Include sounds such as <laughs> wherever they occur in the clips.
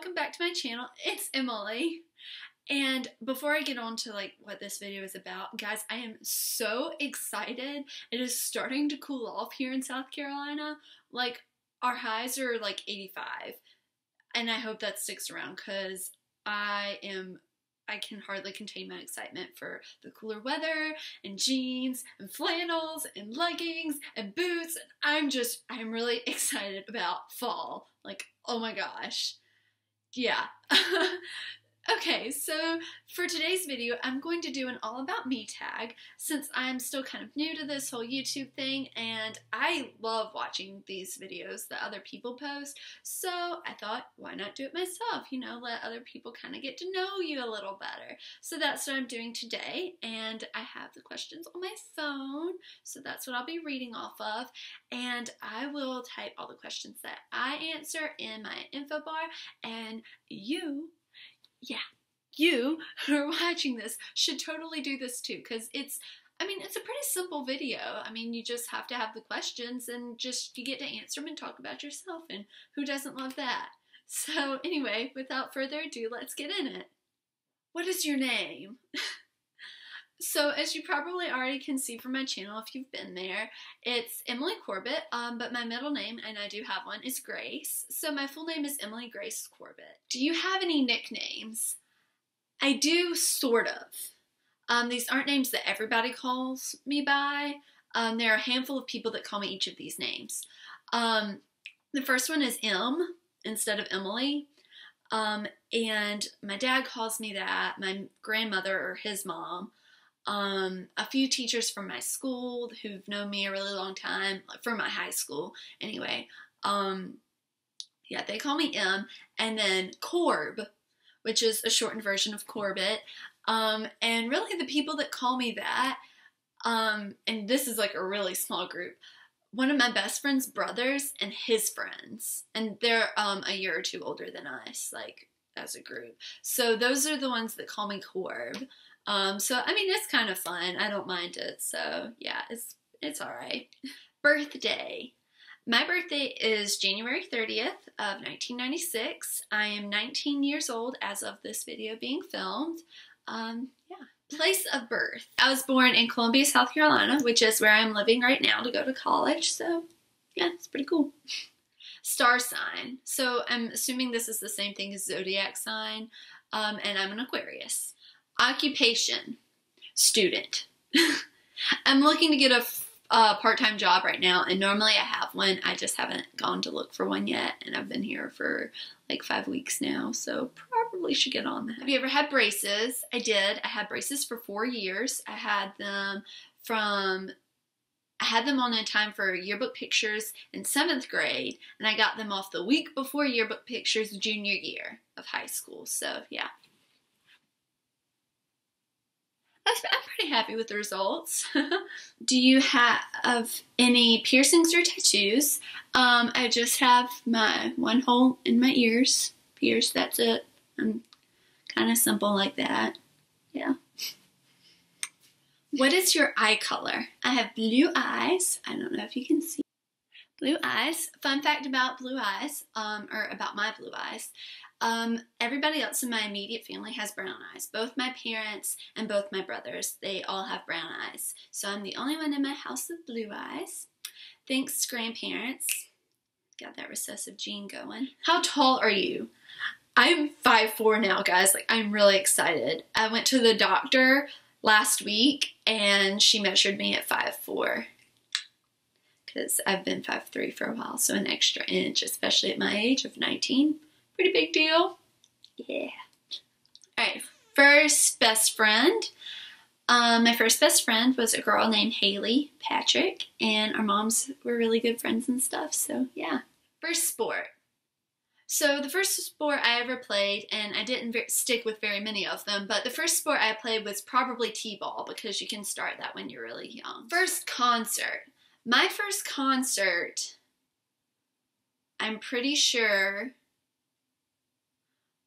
welcome back to my channel. It's Emily. And before I get on to like what this video is about, guys, I am so excited. It is starting to cool off here in South Carolina. Like our highs are like 85. And I hope that sticks around cuz I am I can hardly contain my excitement for the cooler weather and jeans and flannels and leggings and boots. I'm just, I'm really <laughs> excited about fall. Like, oh my gosh. Yeah. <laughs> Okay, so for today's video, I'm going to do an all about me tag since I'm still kind of new to this whole YouTube thing and I love watching these videos that other people post. So I thought, why not do it myself? You know, let other people kind of get to know you a little better. So that's what I'm doing today and I have the questions on my phone. So that's what I'll be reading off of and I will type all the questions that I answer in my info bar and you yeah, you <laughs> who are watching this should totally do this too because it's I mean, it's a pretty simple video. I mean, you just have to have the questions and just you get to answer them and talk about yourself, and who doesn't love that? <laughs> So, anyway, without further ado, let's get in it. What is your name? <laughs> so, as you probably already can see from my channel if you've been there, it's Emily Corbett, um, but my middle name, and I do have one, is Grace. So, my full name is Emily Grace Corbett. Do you have any nicknames? I do, sort of. Um, these aren't names that everybody calls me by. Um, there are a handful of people that call me each of these names. Um, the first one is M instead of Emily. Um, and my dad calls me that, my grandmother or his mom. Um, a few teachers from my school who've known me a really long time, from my high school anyway. Um, yeah, they call me M. And then Corb which is a shortened version of Corbett. Um, and really, the people that call me that, um, and this is like a really small group, one of my best friend's brothers and his friends, and they're um, a year or two older than us, like as a group. So those are the ones that call me Corb. Um, so I mean, it's kind of fun. I don't mind it. So yeah, it's it's all right. Birthday. My birthday is January 30th of 1996. I am 19 years old as of this video being filmed. Um, yeah. Place of birth. I was born in Columbia, South Carolina, which is where I'm living right now to go to college. So, yeah, it's pretty cool. Star sign. So, I'm assuming this is the same thing as zodiac sign. Um, and I'm an Aquarius. Occupation. Student. <laughs> I'm looking to get a part-time job right now and normally I have one. I just haven't gone to look for one yet and I've been here for like five weeks now so probably should get on that. Have you ever had braces? I did. I had braces for four years. I had them from I had them on in time for yearbook pictures in seventh grade, and I got them off the week before yearbook pictures junior year of high school. So, yeah. I'm pretty happy with the results. <laughs> Do you have any piercings or tattoos? Um, I just have my one hole in my ears pierced. That's it. I'm kind of simple like that. Yeah. What is your eye color? I have blue eyes. I don't know if you can see. Blue eyes. Fun fact about blue eyes, um, or about my blue eyes. Um, everybody else in my immediate family has brown eyes. Both my parents and both my brothers, they all have brown eyes. So I'm the only one in my house with blue eyes. Thanks, grandparents. Got that recessive gene going. How tall are you? I'm 5'4 now, guys. Like, I'm really excited. I went to the doctor last week and she measured me at 5'4 because I've been 5'3 for a while, so an extra inch, especially at my age of 19. Pretty big deal. Yeah. Alright, first best friend. Um, my first best friend was a girl named Haley Patrick, and our moms were really good friends and stuff, so yeah. First sport. So the first sport I ever played, and I didn't stick with very many of them, but the first sport I played was probably t-ball because you can start that when you're really young. First concert. My first concert, I'm pretty sure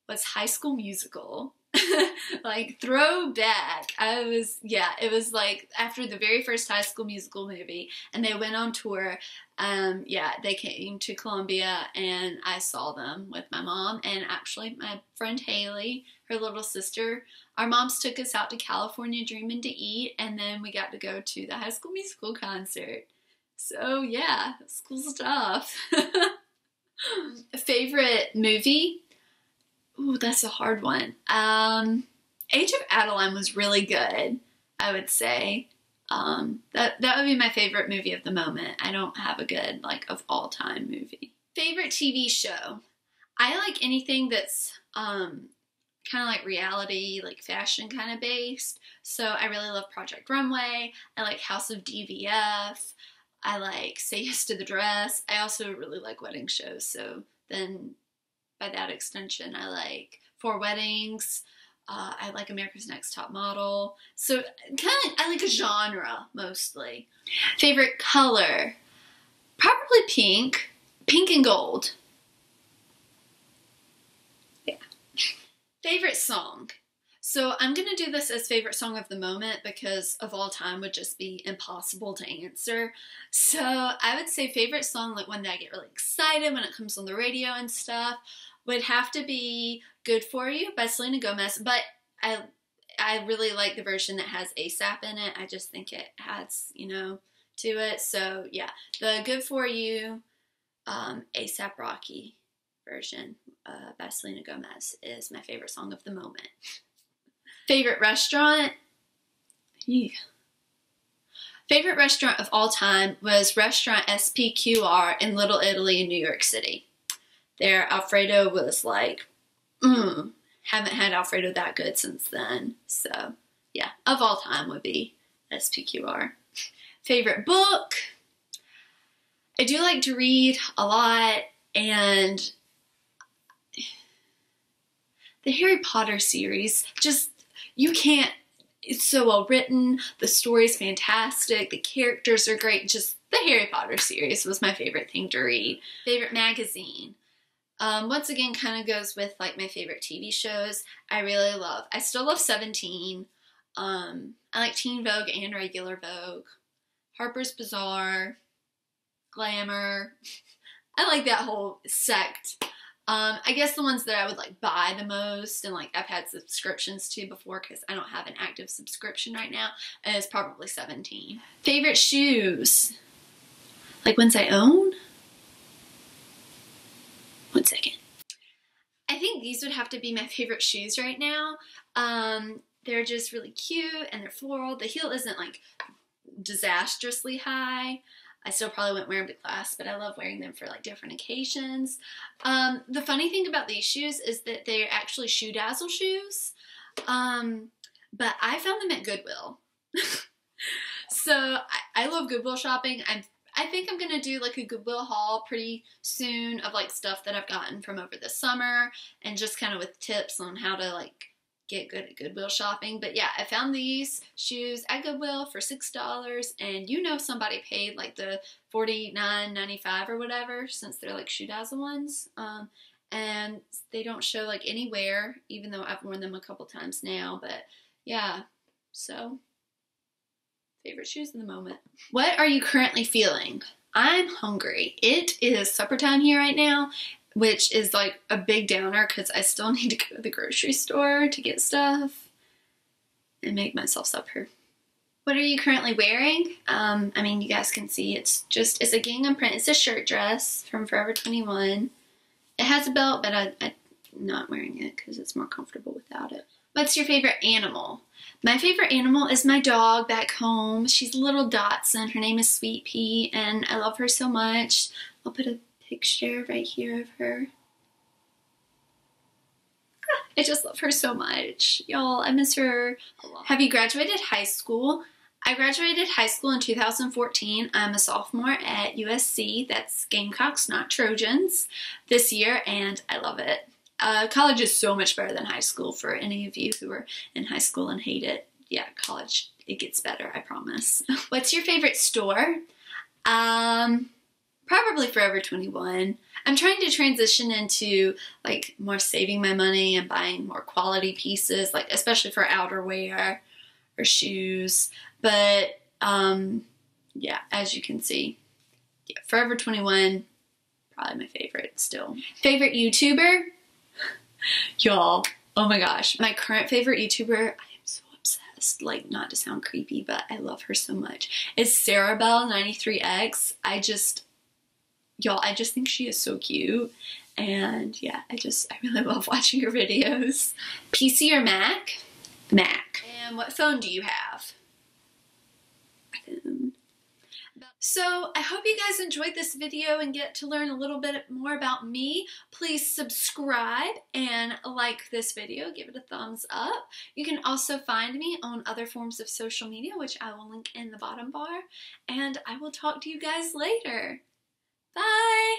was High School Musical. <laughs> like throwback. I was yeah, it was like after the very first High School Musical movie, and they went on tour. Um, yeah, they came to Columbia, and I saw them with my mom and actually my friend Haley, her little sister. Our moms took us out to California Dreaming to eat, and then we got to go to the High School Musical concert. So yeah, it's cool stuff. <laughs> Favorite movie? Ooh, that's a hard one. Um, Age of Adaline was really good, I would say. Um, that that would be my favorite movie of the moment. I don't have a good like of all time movie. Favorite TV show? I like anything that's um, kind of like reality, like fashion kind of based. So I really love Project Runway. I like House of DVF. I like Say Yes to the Dress. I also really like wedding shows. So then by that extension, I like Four Weddings. Uh, I like America's Next Top Model. So kind of, I like a genre mostly. Favorite color? Probably pink. Pink and gold. Yeah. <laughs> Favorite song? So I'm going to do this as favorite song of the moment because of all time would just be impossible to answer. So I would say favorite song, like one that I get really excited when it comes on the radio and stuff, would have to be Good For You by Selena Gomez. But I I really like the version that has ASAP in it. I just think it has, you know, to it. So yeah, the Good For You um, ASAP Rocky version uh, by Selena Gomez is my favorite song of the moment. Favorite restaurant? Yeah. Favorite restaurant of all time was restaurant SPQR in Little Italy in New York City. Their Alfredo was like, mm, haven't had Alfredo that good since then. So, yeah, of all time would be SPQR. Favorite book? I do like to read a lot, and the Harry Potter series just you can't it's so well written the story's fantastic the characters are great just the harry potter series was my favorite thing to read. Favorite magazine. Um, once again kind of goes with like my favorite tv shows. I really love i still love 17 um, i like teen vogue and regular vogue. Harper's bazaar. Glamour. <laughs> I like that whole sect um, I guess the ones that I would like buy the most and like I've had subscriptions to before because I don't have an active subscription right now is probably 17. Favorite shoes? Like ones I own? One second. I think these would have to be my favorite shoes right now. Um, they're just really cute and they're floral. The heel isn't like disastrously high. I still probably wouldn't wear them to class, but I love wearing them for like different occasions. Um, the funny thing about these shoes is that they're actually shoe dazzle shoes, um, but I found them at Goodwill. <laughs> so I, I, love Goodwill shopping. I'm I think I'm gonna do like a Goodwill haul pretty soon of like stuff that I've gotten from over the summer and just kind of with tips on how to like get good at Goodwill shopping. But yeah, I found these shoes at Goodwill for six dollars, and you know somebody paid like the forty nine ninety five or whatever, since they're like shoe dazzle ones. Um, and they don't show like anywhere, even though I've worn them a couple times now. But yeah, so favorite shoes in the moment. What are you currently feeling? I'm hungry. It is supper time here right now, which is like a big downer because I still <laughs> need to go to the grocery store to get stuff and make myself supper. What are you currently wearing? Um, I mean, you guys can see it's just, it's a gingham print. It's a shirt dress from Forever 21. It has a belt, but I, I'm not wearing it because it's more comfortable without it. What's your favorite animal? My favorite animal is my dog back home. She's little dachshund. Her name is Sweet Pea, and I love her so much. I'll put a picture right here of her. I just love her so much. Y'all, I miss her Have you graduated high school? I graduated high school in 2014. I'm a sophomore at USC. That's Gamecocks, not Trojans, this year, and I love it. Uh, college is so much better than high school for any of you who are in high school and hate it. Yeah, college, it gets better, I promise. <laughs> What's your favorite store? Um, probably Forever 21. I'm trying to transition into like more saving my money and buying more quality pieces, like especially for outerwear or shoes. But um, yeah, as you can see, yeah, Forever 21, probably my favorite still. Favorite YouTuber? <laughs> Y'all, oh my gosh, my current favorite YouTuber, I am so obsessed, like not to sound creepy, but I love her so much, is Sarabelle93X. I just, y'all, I just think she is so cute. And yeah, I just, I really <laughs> love watching her videos. PC or Mac? Mac. And what phone do you have? So I hope you guys enjoyed this video and get to learn a little bit more about me. Please subscribe and like this video. Give it a thumbs up. You can also find me on other forms of social media, which I will link in the bottom bar. And I will talk to you guys later. Bye!